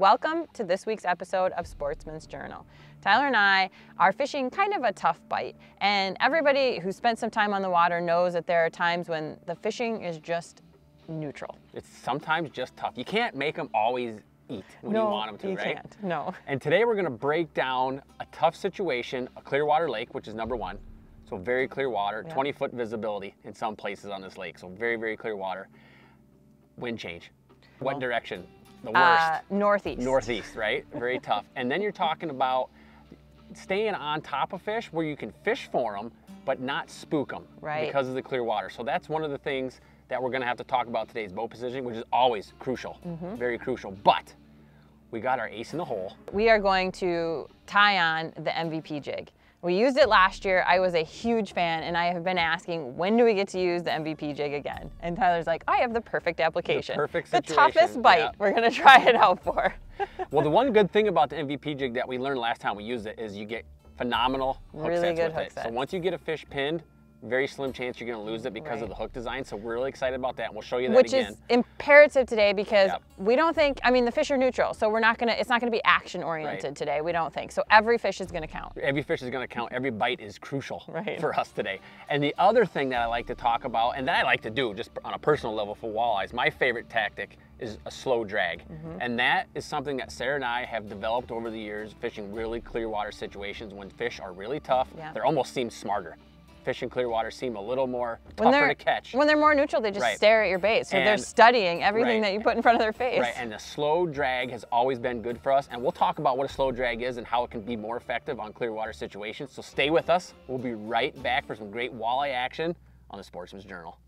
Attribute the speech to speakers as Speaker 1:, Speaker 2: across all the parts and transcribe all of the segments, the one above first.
Speaker 1: Welcome to this week's episode of Sportsman's Journal. Tyler and I are fishing kind of a tough bite, and everybody who spent some time on the water knows that there are times when the fishing is just neutral.
Speaker 2: It's sometimes just tough. You can't make them always eat when
Speaker 1: no,
Speaker 2: you want them to,
Speaker 1: you
Speaker 2: right?
Speaker 1: can't. No.
Speaker 2: And today we're gonna break down a tough situation, a Clearwater Lake, which is number one. So very clear water,
Speaker 1: Yeah.
Speaker 2: 20 foot visibility in some places on this lake. So very, very clear water. Wind change. What
Speaker 1: Well,
Speaker 2: direction? The worst.
Speaker 1: Uh, northeast.
Speaker 2: Northeast, right? Very tough. And then you're talking about staying on top of fish where you can fish for them, but not spook them
Speaker 1: Right.
Speaker 2: because of the clear water. So that's one of the things that we're gonna have to talk about today's boat positioning, which is always crucial,
Speaker 1: Mm-hmm.
Speaker 2: very crucial. But we got our ace in the hole.
Speaker 1: We are going to tie on the MVP jig. We used it last year. I was a huge fan, and I have been asking, when do we get to use the MVP jig again? And Tyler's like, I have the perfect application.
Speaker 2: perfect situation.
Speaker 1: The toughest bite
Speaker 2: yeah.
Speaker 1: we're gonna try it out for.
Speaker 2: Well, the one good thing about the MVP jig that we learned last time we used it is you get phenomenal hook
Speaker 1: Really
Speaker 2: sets
Speaker 1: good
Speaker 2: with
Speaker 1: hook
Speaker 2: it. So once you get a fish pinned, very slim chance you're gonna lose it because
Speaker 1: Right.
Speaker 2: of the hook design. So we're really excited about that. and We'll show you that
Speaker 1: Which
Speaker 2: again.
Speaker 1: is imperative today because
Speaker 2: Yep.
Speaker 1: we don't think, I mean, the fish are neutral, so we're not gonna, it's not gonna be action oriented
Speaker 2: Right.
Speaker 1: today, we don't think. So every fish is gonna count.
Speaker 2: Every fish is going to count. Every bite is crucial
Speaker 1: Right.
Speaker 2: for us today. And the other thing that I like to talk about, and that I like to do just on a personal level for walleyes, my favorite tactic is a slow drag.
Speaker 1: Mm-hmm.
Speaker 2: And that is something that Sarah and I have developed over the years, fishing really clear water situations when fish are really tough.
Speaker 1: Yeah.
Speaker 2: They almost seem smarter. Fish in clear water seem a little more
Speaker 1: When
Speaker 2: tougher
Speaker 1: they're,
Speaker 2: to catch.
Speaker 1: when they're more neutral, they just
Speaker 2: Right.
Speaker 1: stare at your bait. So they're studying everything
Speaker 2: right.
Speaker 1: that you put in front of their face.
Speaker 2: Right, and the slow drag has always been good for us, and we'll talk about what a slow drag is and how it can be more effective on clear water situations. So stay with us. We'll be right back for some great walleye action on the Sportsman's Journal.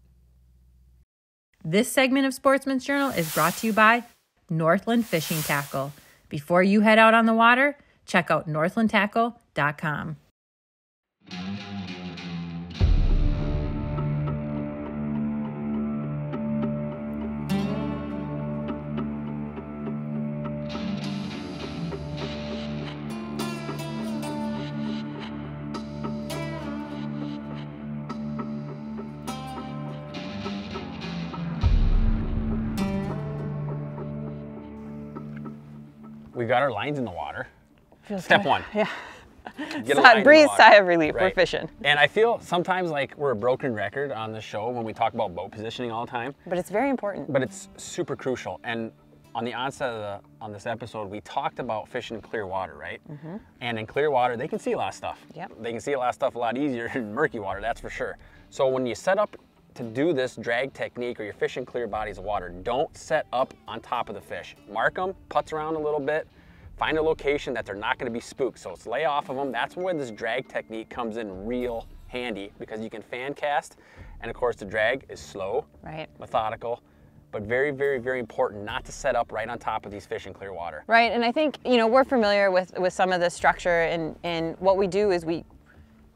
Speaker 3: This segment of Sportsman's Journal is brought to you by Northland Fishing Tackle. Before you head out on the water, check out northlandtackle.com.
Speaker 2: got our lines in the water.
Speaker 1: Feels
Speaker 2: Step
Speaker 1: good.
Speaker 2: one.
Speaker 1: Yeah.
Speaker 2: Get a
Speaker 1: Sigh-
Speaker 2: line in the
Speaker 1: breathe, sigh of relief. We're fishing.
Speaker 2: And I feel sometimes like we're a broken record on the show when we talk about boat positioning all the time,
Speaker 1: But it's very important.
Speaker 2: but it's super crucial. And on the onset of the, on this episode, we talked about fishing in clear water, right? Mhm. And in clear water, they can see a lot of stuff.
Speaker 1: Yep.
Speaker 2: They can see a lot of stuff a lot easier in murky water, that's for sure. So when you set up to do this drag technique or you're fishing clear bodies of water, don't set up on top of the fish. Mark them, putz around a little bit, find a location that they're not gonna be spooked. So it's lay off of them. That's where this drag technique comes in real handy because you can fan cast. And of course the drag is slow,
Speaker 1: Right.
Speaker 2: methodical, but very, very, very important not to set up right on top of these fish in clear water.
Speaker 1: Right, and I think you know we're familiar with with some of the structure, and and what we do is we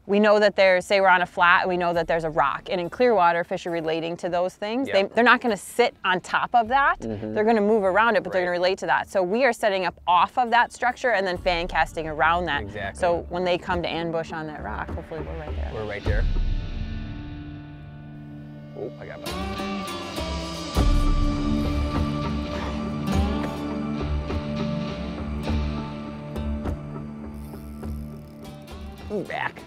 Speaker 1: we know that there's say we're on a flat, we know that there's a rock, and in clear water, fish are relating to those things.
Speaker 2: Yep.
Speaker 1: They they're not going to sit on top of that. Mm-hmm. They're going to move around it, but they're going to relate to that. So we are setting up off of that structure and then fan casting around that.
Speaker 2: Exactly.
Speaker 1: So when they come to ambush on that rock, hopefully we're right there.
Speaker 2: We're right there. Oh, I got. Ooh, back.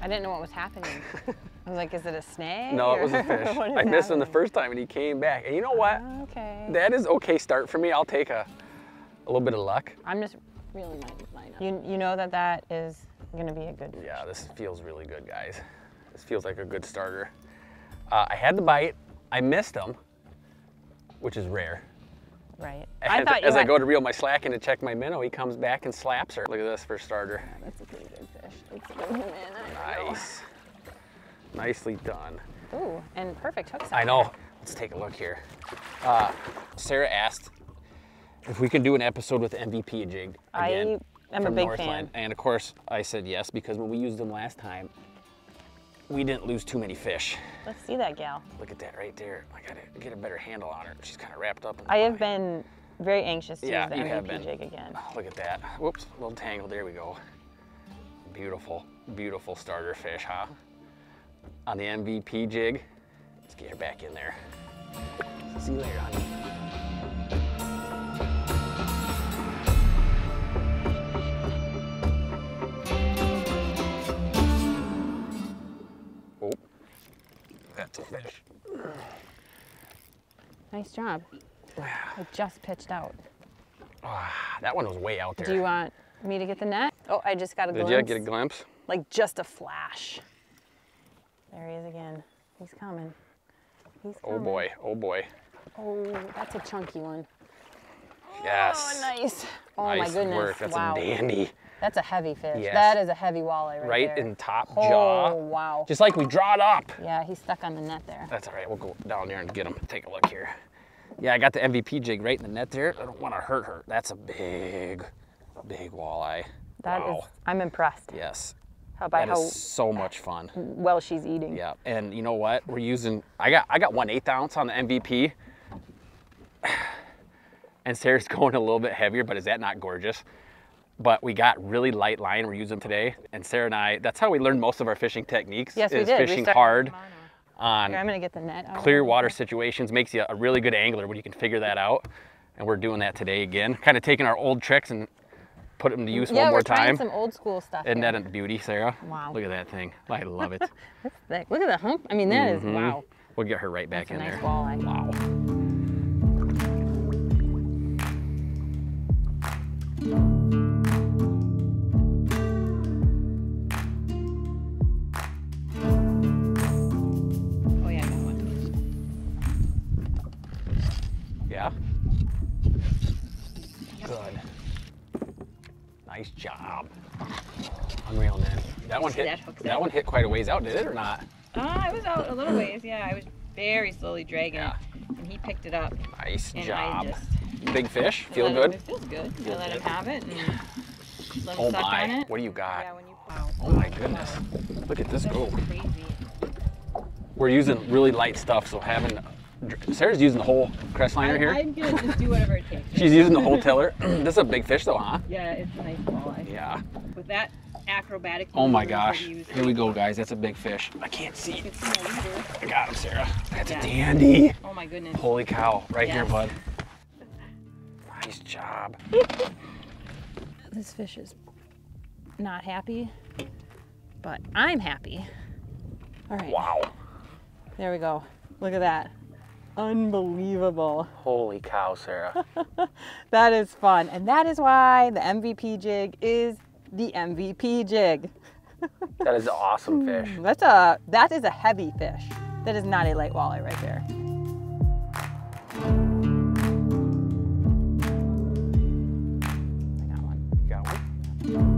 Speaker 1: I didn't know what was happening. I was like, is it a snake?
Speaker 2: No, it was a fish. I missed him the first time and he came back. And you know what?
Speaker 1: Okay.
Speaker 2: That is okay start for me. I'll take a, a little bit of luck.
Speaker 1: I'm just really line up. You, you know that that is going to be a good
Speaker 2: Yeah, this feels really good, guys. This feels like a good starter. Uh, I had the bite. I missed him, which is rare.
Speaker 1: Right.
Speaker 2: And
Speaker 1: I thought you
Speaker 2: as I go to reel my slack in to check my minnow, he comes back and slaps her. Look at this for a starter.
Speaker 1: That's a pretty good fish. Let's bring him in.
Speaker 2: Nice. Nicely done.
Speaker 1: Ooh, and perfect hook set.
Speaker 2: I know. Let's take a look here. Uh, Sarah asked if we can do an episode with MVP jig
Speaker 1: I
Speaker 2: again
Speaker 1: am a big
Speaker 2: Northland.
Speaker 1: fan.
Speaker 2: And of course, I said yes because when we used them last time, we didn't lose too many fish.
Speaker 1: Let's see that gal.
Speaker 2: Look at that right there. I gotta get a better handle on her. She's kind of wrapped up in the
Speaker 1: I have been very anxious to
Speaker 2: Yeah,
Speaker 1: use the MVP
Speaker 2: been.
Speaker 1: jig again.
Speaker 2: Look at that. Whoops, a little tangled. There we go beautiful, beautiful starter fish, huh? On the MVP jig, let's get her back in there. See you later, honey. Oh, that's a fish.
Speaker 1: Nice job. I just pitched out.
Speaker 2: Oh, that one was way out there.
Speaker 1: Do you want me to get the net? Oh, I just got a glimpse.
Speaker 2: Did
Speaker 1: glimpse.
Speaker 2: you get a glimpse?
Speaker 1: Like just a flash. There he is again. He's coming. He's
Speaker 2: oh,
Speaker 1: coming.
Speaker 2: Oh boy, oh boy.
Speaker 1: Oh, that's a chunky one.
Speaker 2: Yes.
Speaker 1: Oh, nice. Oh
Speaker 2: nice
Speaker 1: my goodness.
Speaker 2: work. That's
Speaker 1: wow.
Speaker 2: a dandy.
Speaker 1: That's a heavy fish.
Speaker 2: Yes.
Speaker 1: That is a heavy walleye right,
Speaker 2: Right
Speaker 1: there.
Speaker 2: in top jaw.
Speaker 1: oh,
Speaker 2: jaw.
Speaker 1: wow.
Speaker 2: Just like we draw it up.
Speaker 1: Yeah, he's stuck on the net there.
Speaker 2: That's all right. We'll go down there and get him. Take a look here. Yeah, I got the MVP jig right in the net there. I don't want to hurt her. That's a big, big walleye.
Speaker 1: That is.
Speaker 2: wow.
Speaker 1: I'm impressed
Speaker 2: Yes.
Speaker 1: how by
Speaker 2: That
Speaker 1: how
Speaker 2: is so much fun.
Speaker 1: well she's eating.
Speaker 2: Yeah, and you know what? We're using. I got I got one eighth ounce on the MVP, and Sarah's going a little bit heavier. But is that not gorgeous? But we got really light line we're using today, and Sarah and I. That's how we learned most of our fishing techniques.
Speaker 1: Yes, we
Speaker 2: is
Speaker 1: did. We
Speaker 2: fishing
Speaker 1: started-
Speaker 2: hard
Speaker 1: Here,
Speaker 2: on
Speaker 1: I'm gonna get the net. out.
Speaker 2: clear water situations. Makes you a really good angler when you can figure that out. And we're doing that today again. Kind of taking our old tricks and put them to use
Speaker 1: Yeah,
Speaker 2: one more
Speaker 1: we're trying
Speaker 2: time.
Speaker 1: some old school stuff.
Speaker 2: Isn't
Speaker 1: here.
Speaker 2: that a beauty, Sarah?
Speaker 1: Wow.
Speaker 2: Look at that thing. I love it.
Speaker 1: That's thick? Look at the hump. I mean, that is mm-hmm. wow.
Speaker 2: we'll get her right back
Speaker 1: That's
Speaker 2: in
Speaker 1: nice
Speaker 2: there.
Speaker 1: walleye.
Speaker 2: Wow. That one hit.
Speaker 1: That
Speaker 2: one hit quite a ways out, did it or not?
Speaker 3: Ah, I was out a little ways. Yeah, I was very slowly dragging
Speaker 2: Yeah.
Speaker 3: it, and he picked it up.
Speaker 2: Nice
Speaker 3: And
Speaker 2: job. Big fish. Feel
Speaker 3: let him-
Speaker 2: good.
Speaker 3: it feels good.
Speaker 2: Feel
Speaker 3: I let him
Speaker 2: good.
Speaker 3: have it and let him
Speaker 2: Oh
Speaker 3: suck
Speaker 2: my.
Speaker 3: on it.
Speaker 2: What do you got?
Speaker 3: Yeah, when you wow.
Speaker 2: Oh my goodness. Look at this
Speaker 3: That's
Speaker 2: go.
Speaker 3: crazy.
Speaker 2: We're using really light stuff, so having Sarah's using the whole Crestliner
Speaker 3: I,
Speaker 2: here.
Speaker 3: I'm gonna just do whatever it takes.
Speaker 2: She's using the whole tiller. this is a big fish though, huh?
Speaker 3: Yeah, it's a nice walleye.
Speaker 2: Yeah.
Speaker 3: With that acrobatic.
Speaker 2: Oh my gosh. Here we go, guys. That's a big fish. I can't see.
Speaker 3: it's in a leader.
Speaker 2: I got him, Sarah. That's
Speaker 3: Yeah.
Speaker 2: a dandy.
Speaker 3: Oh my goodness.
Speaker 2: Holy cow. Right here, bud. Nice job.
Speaker 1: This fish is not happy, but I'm happy. All right.
Speaker 2: Wow.
Speaker 1: There we go. Look at that. Unbelievable.
Speaker 2: Holy cow, Sarah.
Speaker 1: That is fun. And that is why the MVP jig is the MVP jig.
Speaker 2: that is an awesome hmm, fish.
Speaker 1: That's a that is a heavy fish. That is not a light walleye right there. I got one.
Speaker 2: You got one?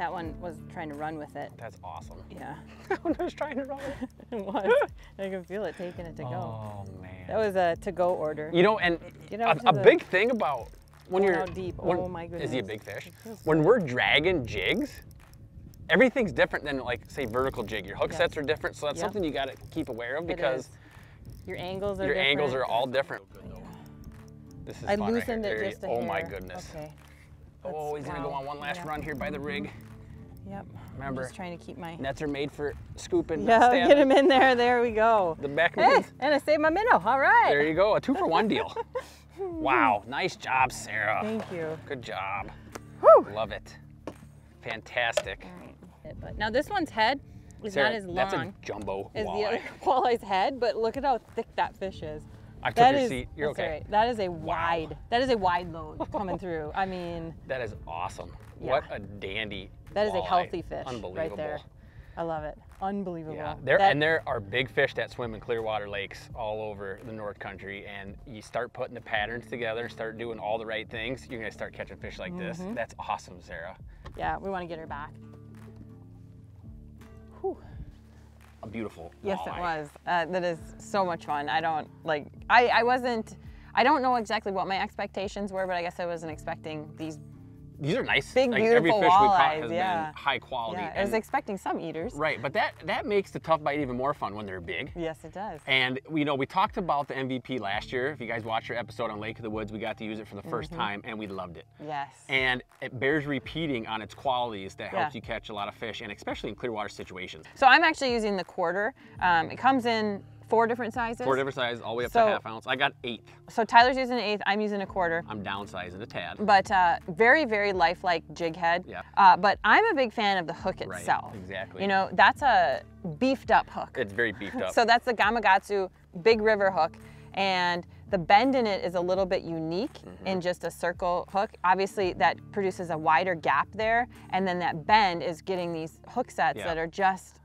Speaker 1: That one was trying to run with it.
Speaker 2: That's awesome.
Speaker 1: Yeah,
Speaker 2: I was trying to run it.
Speaker 1: it was. I can feel it taking it to go.
Speaker 2: Oh, man.
Speaker 1: That was a to-go order.
Speaker 2: You know, and
Speaker 1: Get
Speaker 2: a, a
Speaker 1: the-
Speaker 2: big thing about when you're
Speaker 1: deep.
Speaker 2: when-
Speaker 1: Oh my goodness.
Speaker 2: is he a big fish? When we're dragging jigs, everything's different than like say vertical jig. Your hook
Speaker 1: Yes.
Speaker 2: sets are different, so that's
Speaker 1: Yep.
Speaker 2: something you got to keep aware of because.
Speaker 1: Your angles are
Speaker 2: your angles are all different. Oh, this is
Speaker 1: I
Speaker 2: right
Speaker 1: loosened
Speaker 2: here.
Speaker 1: it just a
Speaker 2: Oh my goodness.
Speaker 1: Okay.
Speaker 2: Oh, oh, he's gonna go on one last run here by the mm-hmm. rig.
Speaker 1: Yep.
Speaker 2: Remember,
Speaker 1: I'm just trying to keep my.
Speaker 2: nets are made for scooping.
Speaker 1: Yeah, get him in there. There we go.
Speaker 2: The back
Speaker 1: Hey, and I saved my minnow. All right.
Speaker 2: There you go, a two for one deal. wow, nice job, Sarah.
Speaker 1: Thank you.
Speaker 2: Good job.
Speaker 1: Whew.
Speaker 2: Love it. Fantastic.
Speaker 1: Right. But now this one's head is
Speaker 2: Sarah,
Speaker 1: not as long.
Speaker 2: that's a jumbo
Speaker 1: as the other walleye's head, but look at how thick that fish is.
Speaker 2: I took
Speaker 1: That
Speaker 2: your
Speaker 1: is-
Speaker 2: seat. You're okay.
Speaker 1: right. That is a wide. That is a wide load coming through. I mean,
Speaker 2: That is awesome.
Speaker 1: Yeah.
Speaker 2: What a dandy.
Speaker 1: that is a healthy fish
Speaker 2: Unbelievable.
Speaker 1: right there. I love it. Unbelievable.
Speaker 2: Yeah, there
Speaker 1: That-
Speaker 2: and there are big fish that swim in Clearwater lakes all over the North Country, and you start putting the patterns together, and start doing all the right things, you're gonna start catching fish like this.
Speaker 1: Mm-hmm.
Speaker 2: That's awesome, Sarah.
Speaker 1: Yeah, we want to get her back. Whew.
Speaker 2: A beautiful.
Speaker 1: Yes, it was. Uh, that is so much fun. I don't like. I I wasn't. I don't know exactly what my expectations were, but I guess I wasn't expecting these.
Speaker 2: These are nice.
Speaker 1: Big,
Speaker 2: like, every
Speaker 1: beautiful
Speaker 2: fish we've caught
Speaker 1: walleyes,
Speaker 2: has
Speaker 1: yeah.
Speaker 2: been high quality.
Speaker 1: Yeah, I was expecting some eaters.
Speaker 2: right, but that that makes the tough bite even more fun when they're big.
Speaker 1: Yes, it does.
Speaker 2: And you know, we talked about the MVP last year. If you guys watched our episode on Lake of the Woods, we got to use it for the 1st
Speaker 1: Mm-hmm.
Speaker 2: time, and we loved it.
Speaker 1: Yes.
Speaker 2: And it bears repeating on its qualities that helps
Speaker 1: Yeah.
Speaker 2: you catch a lot of fish, and especially in clear water situations.
Speaker 1: So I'm actually using the quarter. Um, it comes in four different sizes.
Speaker 2: Four different sizes, all the way up
Speaker 1: So-
Speaker 2: to half ounce. I got eight.
Speaker 1: So Tyler's using an eighth. I'm using a quarter.
Speaker 2: I'm downsizing a tad.
Speaker 1: But uh, very, very lifelike jig head.
Speaker 2: Yeah.
Speaker 1: Uh, but I'm a big fan of the hook itself.
Speaker 2: Right, exactly.
Speaker 1: You know, that's a beefed up hook.
Speaker 2: It's very beefed up.
Speaker 1: So that's the Gamakatsu Big River hook. And the bend in it is a little bit unique
Speaker 2: Mm-hmm.
Speaker 1: in just a circle hook. Obviously, that produces a wider gap there. And then that bend is getting these hook sets
Speaker 2: Yeah.
Speaker 1: that are just,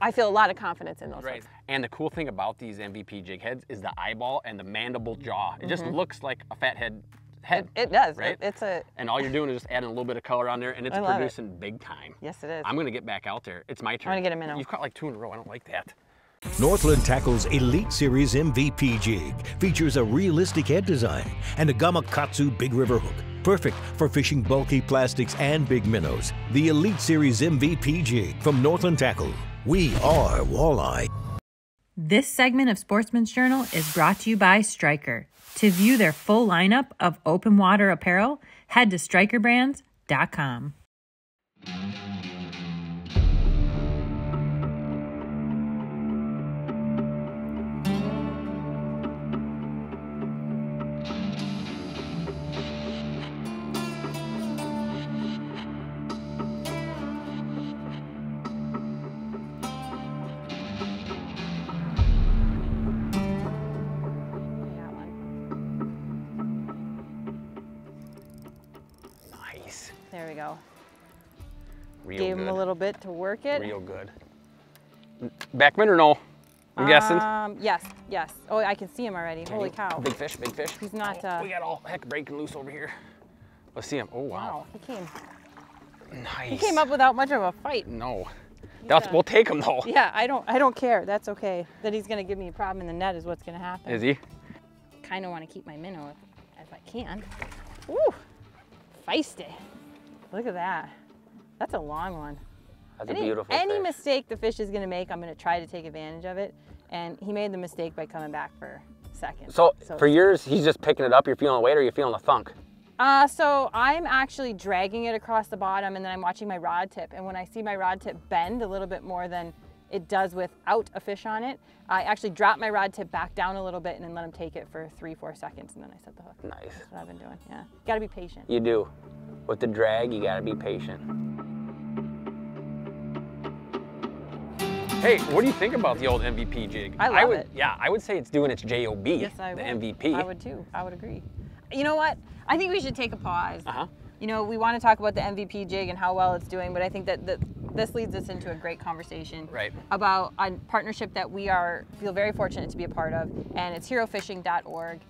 Speaker 1: I feel a lot of confidence in those
Speaker 2: Right.
Speaker 1: hooks.
Speaker 2: And the cool thing about these MVP jig heads is the eyeball and the mandible jaw. It just looks like a fat head head.
Speaker 1: Mm-hmm. It does.
Speaker 2: Right?
Speaker 1: It- it's a,
Speaker 2: and all you're doing is just adding a little bit of color on there and it's
Speaker 1: I love it.
Speaker 2: producing big time.
Speaker 1: yes, it is.
Speaker 2: I'm gonna get back out there. It's my turn.
Speaker 1: I'm gonna get a minnow.
Speaker 2: You've caught like two in a row. I don't like that.
Speaker 4: Northland Tackle's Elite Series MVP jig features a realistic head design and a Gamakatsu Big River hook. Perfect for fishing bulky plastics and big minnows. The Elite Series MVP jig from Northland Tackle. We are walleye.
Speaker 3: This segment of Sportsman's Journal is brought to you by Striker. To view their full lineup of open water apparel, head to strikerbrands.com.
Speaker 2: good.
Speaker 1: a little bit to work it.
Speaker 2: Real good. Backman or no? I'm guessing.
Speaker 1: Um, yes, yes. Oh, I can see him already. Holy cow.
Speaker 2: Big fish, big fish.
Speaker 1: He's not,
Speaker 2: Oh,
Speaker 1: uh,
Speaker 2: we got all heck breaking loose over here. Let's see him. Oh wow.
Speaker 1: Wow, he came.
Speaker 2: Nice.
Speaker 1: He came up without much of a fight.
Speaker 2: No. That's,
Speaker 1: uh,
Speaker 2: we'll take him though.
Speaker 1: Yeah, I don't, I don't care. That's okay. That he's gonna give me a problem in the net is what's gonna happen.
Speaker 2: Is he?
Speaker 1: Kind of want to keep my minnow if, if I can. Woo, feisty. Look at that. That's a long one.
Speaker 2: That's
Speaker 1: Any,
Speaker 2: a beautiful
Speaker 1: any
Speaker 2: fish.
Speaker 1: mistake the fish is gonna make, I'm gonna try to take advantage of it. And he made the mistake by coming back for second.
Speaker 2: So, for yours, he's just picking it up. You're feeling the weight, or you're feeling the thunk.
Speaker 1: Uh, so I'm actually dragging it across the bottom and then I'm watching my rod tip. And when I see my rod tip bend a little bit more than it does without a fish on it, I actually drop my rod tip back down a little bit and then let him take it for three, four seconds and then I set the hook.
Speaker 2: Nice.
Speaker 1: That's what I've been doing, yeah. Gotta be patient.
Speaker 2: You do. With the drag, you gotta be patient. Hey, what do you think about the old MVP jig?
Speaker 1: I love
Speaker 2: would,
Speaker 1: it.
Speaker 2: Yeah, I would say it's doing its job.
Speaker 1: Yes, I
Speaker 2: the
Speaker 1: would.
Speaker 2: MVP.
Speaker 1: I would too. I would agree. You know what? I think we should take a pause.
Speaker 2: Uh-huh.
Speaker 1: You know, we want to talk about the MVP jig and how well it's doing, but I think that, that this leads us into a great conversation
Speaker 2: Right.
Speaker 1: about a partnership that we are feel very fortunate to be a part of, and it's HeroFishing.org.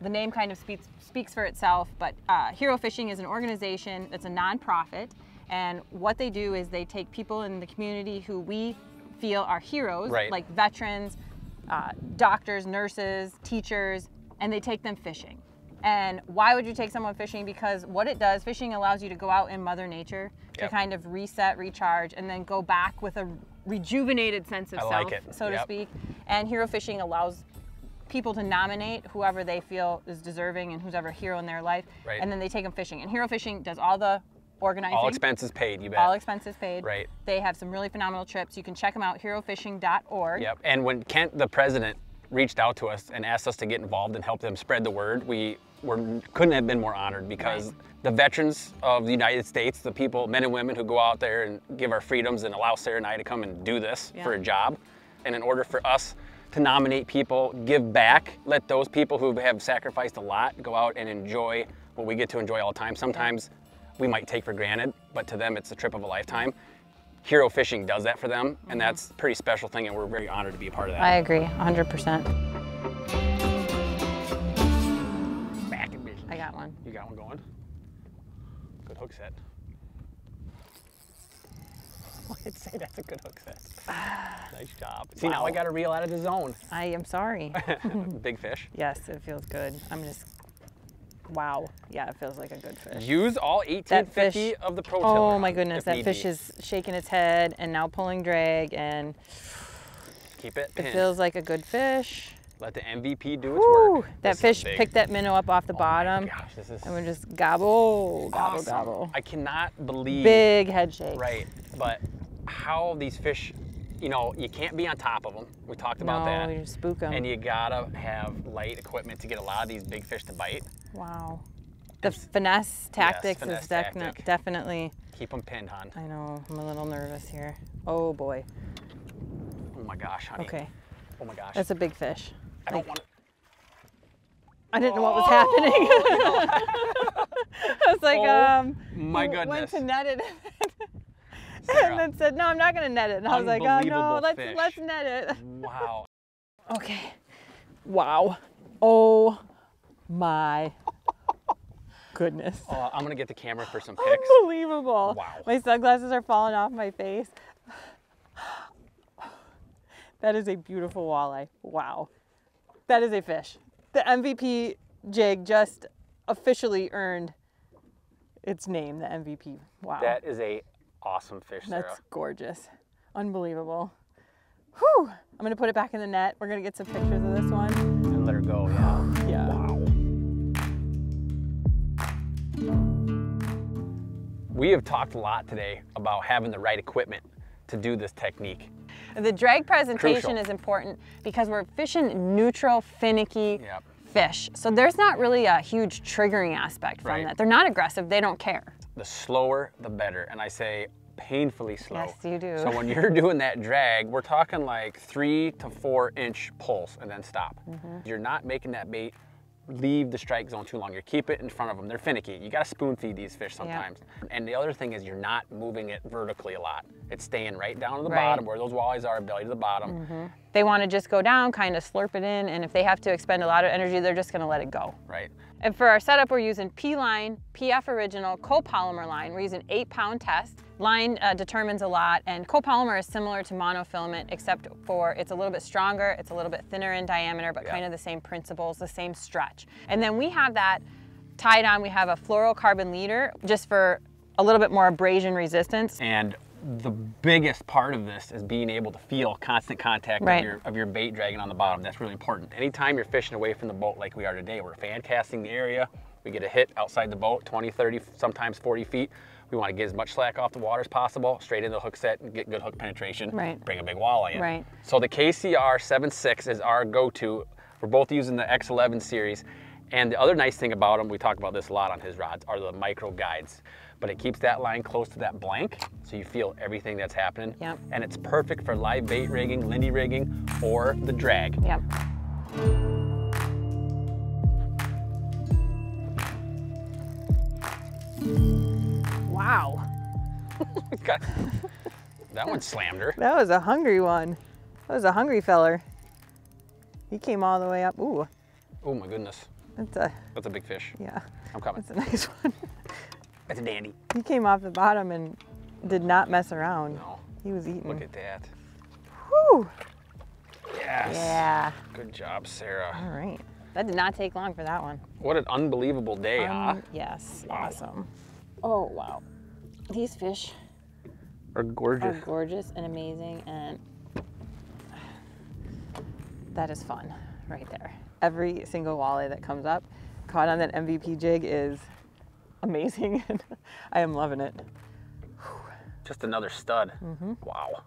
Speaker 1: The name kind of speaks speaks for itself, but uh, Hero Fishing is an organization that's a nonprofit, and what they do is they take people in the community who we feel are heroes,
Speaker 2: Right.
Speaker 1: like veterans, uh, doctors, nurses, teachers, and they take them fishing. And why would you take someone fishing? Because what it does, fishing allows you to go out in Mother Nature to
Speaker 2: Yep.
Speaker 1: kind of reset, recharge, and then go back with a rejuvenated sense of
Speaker 2: I
Speaker 1: self,
Speaker 2: like
Speaker 1: so to speak. And hero fishing allows people to nominate whoever they feel is deserving and who's ever a hero in their life,
Speaker 2: Right.
Speaker 1: and then they take them fishing. And hero fishing does all the organizing.
Speaker 2: All expenses paid, you bet.
Speaker 1: all expenses paid.
Speaker 2: Right.
Speaker 1: They have some really phenomenal trips. You can check them out, herofishing.org.
Speaker 2: Yep. And when Kent, the president, reached out to us and asked us to get involved and help them spread the word, we were couldn't have been more honored because
Speaker 1: Right.
Speaker 2: the veterans of the United States, the people, men and women who go out there and give our freedoms and allow Sarah and I to come and do this
Speaker 1: Yeah.
Speaker 2: for a job, and in order for us to nominate people, give back, let those people who have sacrificed a lot go out and enjoy what we get to enjoy all the time. Sometimes we might take for granted, but to them it's a trip of a lifetime. Hero Fishing does that for them, and mm-hmm. that's a pretty special thing, and we're very honored to be a part of that.
Speaker 1: I agree, 100%.
Speaker 2: Back at me.
Speaker 1: I got one.
Speaker 2: You got one going? Good hook set. I'd say that's a good hook set. nice job. See, now I got a reel out of the zone.
Speaker 1: I am sorry.
Speaker 2: Big fish.
Speaker 1: yes, it feels good. I'm just, wow. Yeah, it feels like a good fish.
Speaker 2: Use all
Speaker 1: That
Speaker 2: 1850
Speaker 1: fish-
Speaker 2: of the Pro
Speaker 1: Oh my goodness, that fish
Speaker 2: be.
Speaker 1: is shaking its head and now pulling drag and
Speaker 2: Keep it
Speaker 1: it feels like a good fish.
Speaker 2: Let the MVP do its
Speaker 1: Woo!
Speaker 2: work.
Speaker 1: That
Speaker 2: This
Speaker 1: fish picked that minnow up off the
Speaker 2: Oh my
Speaker 1: bottom
Speaker 2: gosh, this is
Speaker 1: and we're just gobble, gobble,
Speaker 2: awesome.
Speaker 1: gobble.
Speaker 2: I cannot believe
Speaker 1: Big head shake.
Speaker 2: Right, but how these fish, you know, you can't be on top of them. We talked about
Speaker 1: no,
Speaker 2: that.
Speaker 1: you spook them.
Speaker 2: And you gotta have light equipment to get a lot of these big fish to bite.
Speaker 1: wow. The finesse tactics
Speaker 2: finesse
Speaker 1: is definitely
Speaker 2: tactic.
Speaker 1: definitely.
Speaker 2: Keep them pinned, hon.
Speaker 1: I know. I'm a little nervous here. Oh boy.
Speaker 2: Oh my gosh, honey.
Speaker 1: Okay.
Speaker 2: Oh my gosh.
Speaker 1: That's a big fish.
Speaker 2: I don't want.
Speaker 1: I didn't know what was happening. I was like,
Speaker 2: Oh,
Speaker 1: um,
Speaker 2: my
Speaker 1: he Went to net it. and then said, "No, I'm not gonna net it." And I was like, "Oh no, let's
Speaker 2: fish.
Speaker 1: let's net it."
Speaker 2: Wow.
Speaker 1: Okay. Wow. Oh my goodness.
Speaker 2: Oh, I'm gonna get the camera for some pics.
Speaker 1: Unbelievable.
Speaker 2: Wow.
Speaker 1: My sunglasses are falling off my face. That is a beautiful walleye. Wow. That is a fish. The MVP jig just officially earned its name, the MVP. Wow.
Speaker 2: That is a awesome fish, Sarah.
Speaker 1: That's gorgeous. Unbelievable. Whew. I'm going to put it back in the net. We're going to get some pictures of this one.
Speaker 2: And let her go, yeah.
Speaker 1: Yeah.
Speaker 2: Wow. We have talked a lot today about having the right equipment to do this technique.
Speaker 1: The drag presentation
Speaker 2: Crucial.
Speaker 1: is important because we're fishing neutral, finicky
Speaker 2: Yep.
Speaker 1: fish. So there's not really a huge triggering aspect from
Speaker 2: Right.
Speaker 1: that. They're not aggressive, they don't care.
Speaker 2: The slower, the better. And I say painfully slow.
Speaker 1: Yes, you do.
Speaker 2: So when you're doing that drag, we're talking like three to four inch pulls and then stop.
Speaker 1: Mm-hmm.
Speaker 2: You're not making that bait leave the strike zone too long. You keep it in front of them. They're finicky. You gotta spoon feed these fish sometimes. And the other thing is you're not moving it vertically a lot. It's staying right down to the
Speaker 1: Right.
Speaker 2: Bottom where those walleyes are, belly to the bottom. Mm-hmm.
Speaker 1: They want to just go down, kind of slurp it in, and if they have to expend a lot of energy, they're just going to let it go.
Speaker 2: Right.
Speaker 1: And for our setup, we're using P-line, PF Original, copolymer line. We're using eight pound test. Line uh, determines a lot, and copolymer is similar to monofilament, except for it's a little bit stronger, it's a little bit thinner in diameter, but
Speaker 2: Yeah.
Speaker 1: kind of the same principles, the same stretch. And then we have that tied on, we have a fluorocarbon leader, just for a little bit more abrasion resistance.
Speaker 2: And the biggest part of this is being able to feel constant contact
Speaker 1: Right.
Speaker 2: of, your, of your bait dragging on the bottom. That's really important. Anytime you're fishing away from the boat like we are today, we're fan casting the area, we get a hit outside the boat, 20, 30, sometimes 40 feet. We want to get as much slack off the water as possible, straight into the hook set and get good hook penetration.
Speaker 1: Right.
Speaker 2: Bring a big walleye in.
Speaker 1: Right.
Speaker 2: So the KCR 7.6 is our go-to. We're both using the X11 series. And the other nice thing about them, we talk about this a lot on his rods, are the micro guides. But it keeps that line close to that blank, so you feel everything that's happening.
Speaker 1: Yep.
Speaker 2: And it's perfect for live bait rigging, lindy rigging, or the drag.
Speaker 1: Yep. Wow.
Speaker 2: Got- that one slammed her.
Speaker 1: That was a hungry one. That was a hungry feller. He came all the way up. Ooh,
Speaker 2: Oh my goodness,
Speaker 1: that's a,
Speaker 2: that's a big fish.
Speaker 1: yeah,
Speaker 2: I'm coming.
Speaker 1: that's a nice one.
Speaker 2: That's a dandy.
Speaker 1: He came off the bottom and did not mess around.
Speaker 2: No,
Speaker 1: He was eating.
Speaker 2: look at that.
Speaker 1: Whew.
Speaker 2: Yes.
Speaker 1: Yeah.
Speaker 2: Good job, Sarah.
Speaker 1: All right. That did not take long for that one.
Speaker 2: What an unbelievable day, huh?
Speaker 1: Um, yes.
Speaker 2: Wow.
Speaker 1: Awesome. Oh, wow. These fish
Speaker 2: Are
Speaker 1: are
Speaker 2: gorgeous.
Speaker 1: gorgeous and amazing and that is fun right there. Every single walleye that comes up caught on that MVP jig is amazing and I am loving it.
Speaker 2: Just another stud.
Speaker 1: Mm-hmm.
Speaker 2: Wow.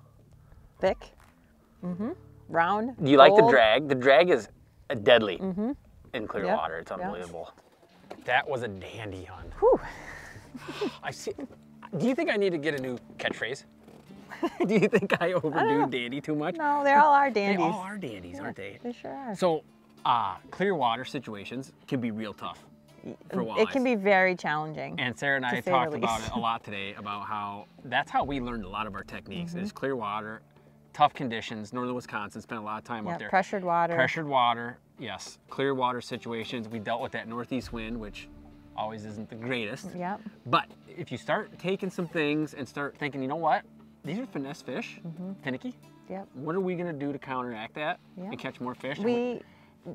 Speaker 1: Thick, mm-hmm. round.
Speaker 2: Do you like the drag? The drag is deadly in clear
Speaker 1: Yep,
Speaker 2: water. It's
Speaker 1: yep.
Speaker 2: unbelievable. That was a dandy hunt.
Speaker 1: Whew.
Speaker 2: I see. Do you think I need to get a new catchphrase? Do you think I overdo dandy too much?
Speaker 1: No, they all are
Speaker 2: They
Speaker 1: dandies.
Speaker 2: all are dandies, aren't they?
Speaker 1: They sure are.
Speaker 2: So, uh, clear water situations can be real tough for walleyes.
Speaker 1: It can be very challenging.
Speaker 2: And Sarah and I talked about it a lot today about how that's how we learned a lot of our techniques
Speaker 1: Mm-hmm.
Speaker 2: is clear water, tough conditions. Northern Wisconsin spent a lot of time
Speaker 1: yeah,
Speaker 2: up there.
Speaker 1: pressured water.
Speaker 2: Pressured water, yes. Clear water situations. We dealt with that northeast wind, which always isn't the greatest.
Speaker 1: Yep.
Speaker 2: But if you start taking some things and start thinking, you know what? These are finesse fish, finicky.
Speaker 1: Yep.
Speaker 2: What are we gonna do to counteract that
Speaker 1: Yeah.
Speaker 2: and catch more fish?
Speaker 1: We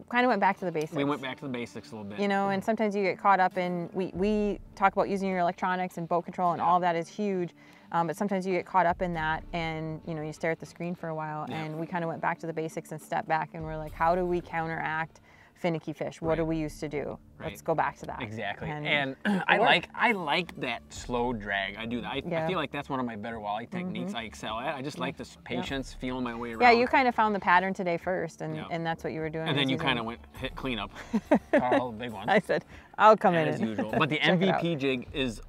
Speaker 1: kind of went back to the basics.
Speaker 2: we went back to the basics a little bit.
Speaker 1: you know and sometimes you get caught up in we, we talk about using your electronics and boat control and all that is huge um, but sometimes you get caught up in that and you know you stare at the screen for a while
Speaker 2: Yeah.
Speaker 1: and we kind of went back to the basics and stepped back and we're like how do we counteract finicky fish. What do we used to do? Let's go back to that.
Speaker 2: Exactly.
Speaker 1: And,
Speaker 2: And, I
Speaker 1: worked.
Speaker 2: like I like that slow drag. I do that. I,
Speaker 1: Yeah. Mm-hmm.
Speaker 2: I feel like that's one of my better walleye techniques I excel at. I just like this patience, feeling my way around.
Speaker 1: yeah, you kind of found the pattern today first, and, and that's what you were doing.
Speaker 2: and then you kind of went hit cleanup. The big ones.
Speaker 1: I said, I'll come in
Speaker 2: as
Speaker 1: and
Speaker 2: usual. But the
Speaker 1: check it out.
Speaker 2: MVP jig is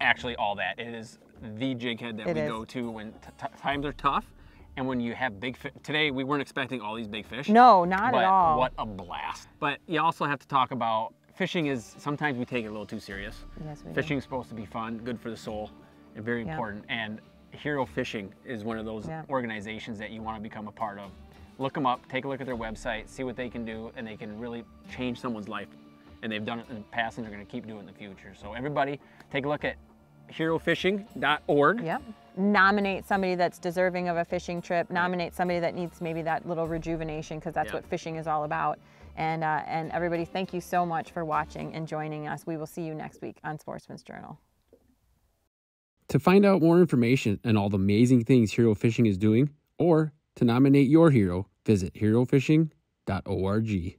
Speaker 2: actually all that. It is the jig head that
Speaker 1: It
Speaker 2: we
Speaker 1: is.
Speaker 2: go to when t- t- times are tough and when you have big fish. Today we weren't expecting all these big fish.
Speaker 1: No, not at all.
Speaker 2: What a blast. But you also have to talk about fishing is sometimes we take it a little too serious.
Speaker 1: Yes, we do.
Speaker 2: Fishing is supposed to be fun, good for the soul, and very
Speaker 1: Yeah.
Speaker 2: important. And Hero Fishing is one of those
Speaker 1: Yeah.
Speaker 2: organizations that you want to become a part of. Look them up, take a look at their website, see what they can do, and they can really change someone's life. And they've done it in the past, and they're going to keep doing it in the future. So everybody, take a look at herofishing.org.
Speaker 1: Yep. Nominate somebody that's deserving of a fishing trip. Nominate somebody that needs maybe that little rejuvenation because that's
Speaker 2: Yeah.
Speaker 1: what fishing is all about. And uh, and everybody, thank you so much for watching and joining us. We will see you next week on Sportsman's Journal.
Speaker 5: To find out more information and all the amazing things Hero Fishing is doing, or to nominate your hero, visit herofishing.org.